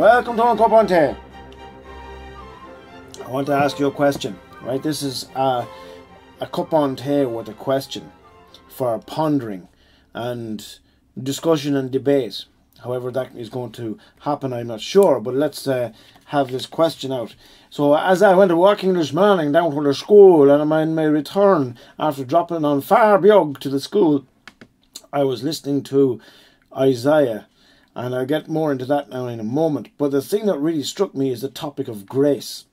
Welcome to Uncle Bunte. I want to ask you a question, right? This is a, a cup on tea with a question for pondering and discussion and debate. However, that is going to happen, I'm not sure, but let's uh, have this question out. So, as I went walking this morning down to the school, and on my return after dropping on Farbjog to the school, I was listening to Isaiah, and I'll get more into that now in a moment. But the thing that really struck me is the topic of grace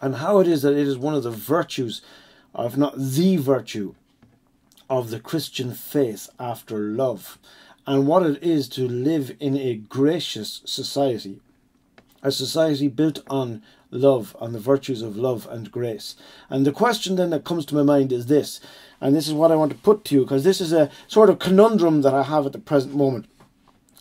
and how it is that it is one of the virtues, if not the virtue, of the Christian faith after love, and what it is to live in a gracious society, a society built on love, and the virtues of love and grace. And the question then that comes to my mind is this, and this is what I want to put to you, because this is a sort of conundrum that I have at the present moment.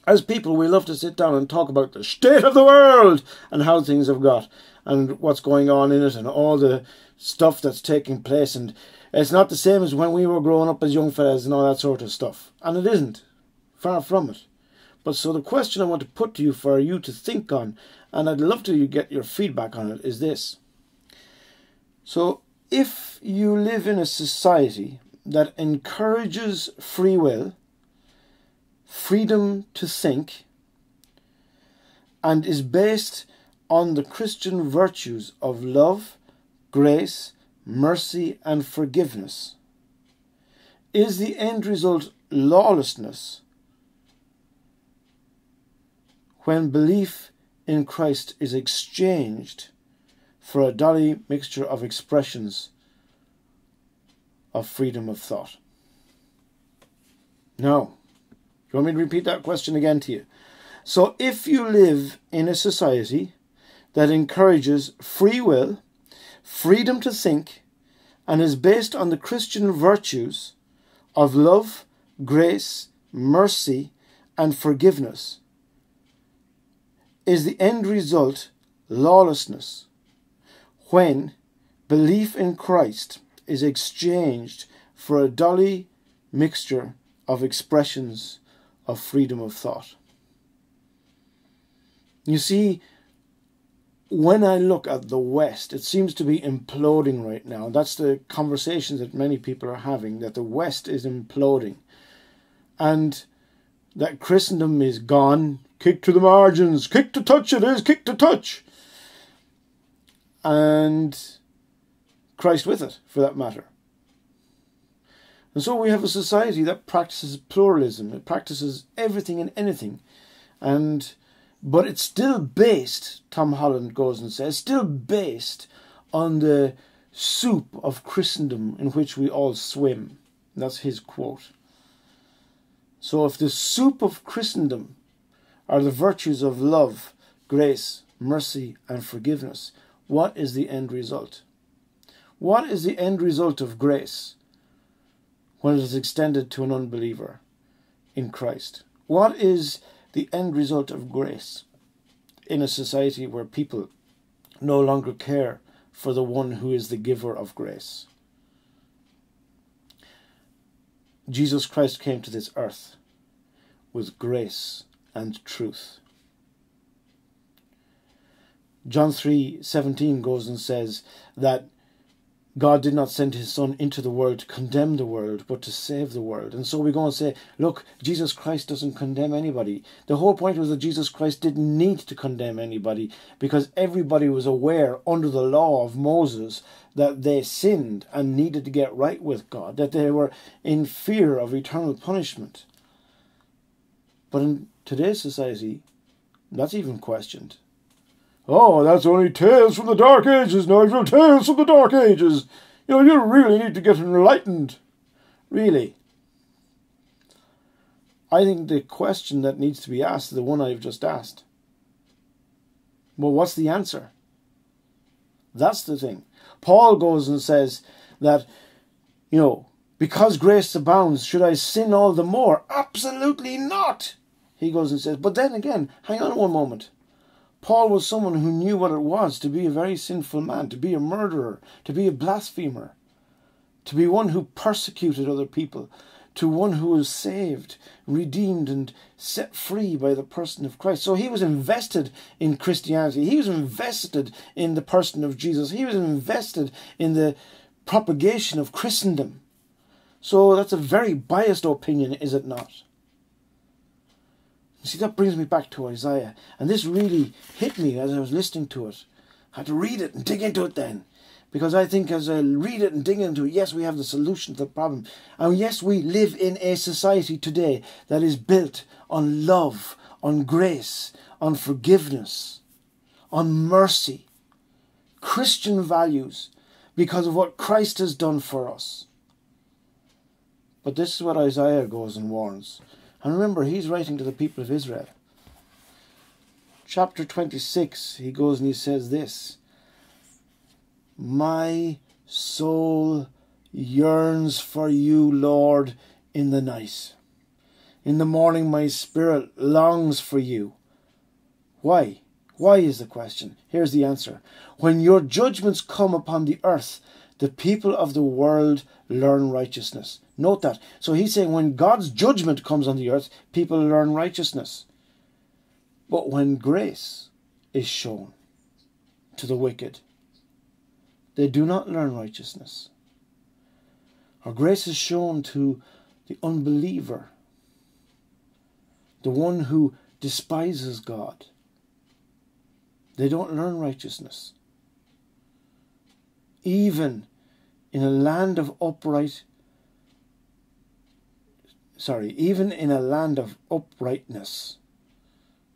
As people, we love to sit down and talk about the state of the world and how things have got and what's going on in it and all the stuff that's taking place. And it's not the same as when we were growing up as young fellas and all that sort of stuff. And it isn't. Far from it. But so the question I want to put to you for you to think on, and I'd love to get your feedback on it, is this. So if you live in a society that encourages free will, freedom to think, and is based on the Christian virtues of love, grace, mercy, and forgiveness, is the end result lawlessness when belief in Christ is exchanged for a dolly mixture of expressions of freedom of thought? No. You want me to repeat that question again to you? So, if you live in a society that encourages free will, freedom to think, and is based on the Christian virtues of love, grace, mercy, and forgiveness, is the end result lawlessness when belief in Christ is exchanged for a dolly mixture of expressions of freedom of thought. You see, when I look at the West, it seems to be imploding right now. That's the conversations that many people are having that the West is imploding and that Christendom is gone, kick to the margins, kick to touch it is, kick to touch. And Christ with it, for that matter. And so we have a society that practices pluralism, it practices everything and anything. And but it's still based, Tom Holland goes and says, still based on the soup of Christendom in which we all swim. That's his quote. So if the soup of Christendom are the virtues of love, grace, mercy, and forgiveness, what is the end result? What is the end result of grace? When it is extended to an unbeliever in Christ? What is the end result of grace in a society where people no longer care for the one who is the giver of grace? Jesus Christ came to this earth with grace and truth. John 3:17 goes and says that God did not send his son into the world to condemn the world, but to save the world. And so we go and say, look, Jesus Christ doesn't condemn anybody. The whole point was that Jesus Christ didn't need to condemn anybody because everybody was aware under the law of Moses that they sinned and needed to get right with God, that they were in fear of eternal punishment. But in today's society, that's even questioned. Oh, that's only tales from the Dark Ages, Nigel, tales from the Dark Ages. You know, you really need to get enlightened. Really. I think the question that needs to be asked is the one I've just asked. Well, what's the answer? That's the thing. Paul goes and says that, you know, because grace abounds, should I sin all the more? Absolutely not. He goes and says, but then again, hang on one moment. Paul was someone who knew what it was to be a very sinful man, to be a murderer, to be a blasphemer, to be one who persecuted other people, to one who was saved, redeemed, and set free by the person of Christ. So he was invested in Christianity. He was invested in the person of Jesus. He was invested in the propagation of Christendom. So that's a very biased opinion, is it not? See, that brings me back to Isaiah. And this really hit me as I was listening to it. I had to read it and dig into it then. Because I think as I read it and dig into it, yes, we have the solution to the problem. And yes, we live in a society today that is built on love, on grace, on forgiveness, on mercy, Christian values, because of what Christ has done for us. But this is what Isaiah goes and warns. And remember, he's writing to the people of Israel. Chapter 26, he goes and he says this My soul yearns for you, Lord, in the night. In the morning, my spirit longs for you. Why? Why is the question? Here's the answer. When your judgments come upon the earth, the people of the world learn righteousness. Note that. So he's saying when God's judgment comes on the earth, people learn righteousness. But when grace is shown to the wicked, they do not learn righteousness. Or grace is shown to the unbeliever, the one who despises God. They don't learn righteousness even in a land of upright sorry, even in a land of uprightness,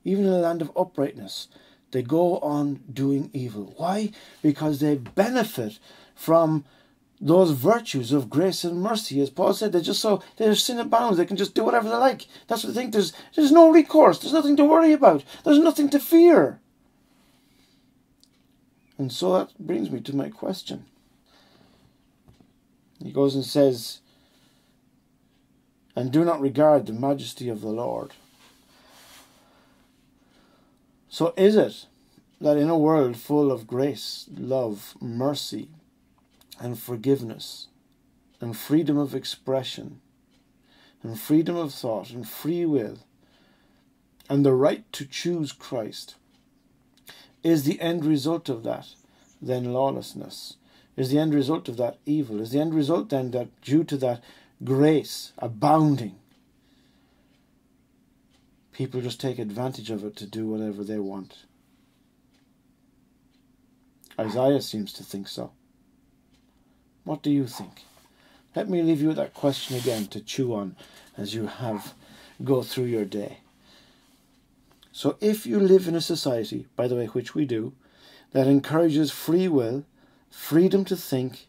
even in a land of uprightness, they go on doing evil. Why? Because they benefit from those virtues of grace and mercy. As Paul said, they're just so they're sin abounds, they can just do whatever they like. That's what they think. There's there's no recourse, there's nothing to worry about, there's nothing to fear. And so that brings me to my question. He goes and says, And do not regard the majesty of the Lord. So is it that in a world full of grace, love, mercy, and forgiveness, and freedom of expression, and freedom of thought, and free will, and the right to choose Christ, is the end result of that then lawlessness? Is the end result of that evil? Is the end result then that due to that grace abounding, people just take advantage of it to do whatever they want? Isaiah seems to think so. What do you think? Let me leave you with that question again to chew on as you have go through your day. So if you live in a society, by the way, which we do, that encourages free will, freedom to think,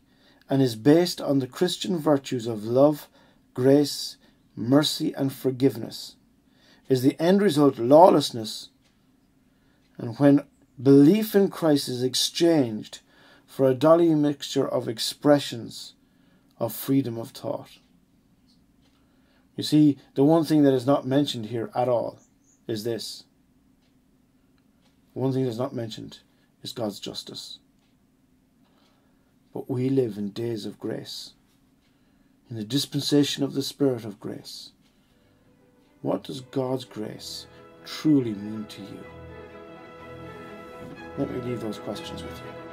and is based on the Christian virtues of love, grace, mercy, and forgiveness, is the end result lawlessness, and when belief in Christ is exchanged for a dolly mixture of expressions of freedom of thought. You see, the one thing that is not mentioned here at all is this. One thing that's not mentioned is God's justice. But we live in days of grace, in the dispensation of the Spirit of grace. What does God's grace truly mean to you? Let me leave those questions with you.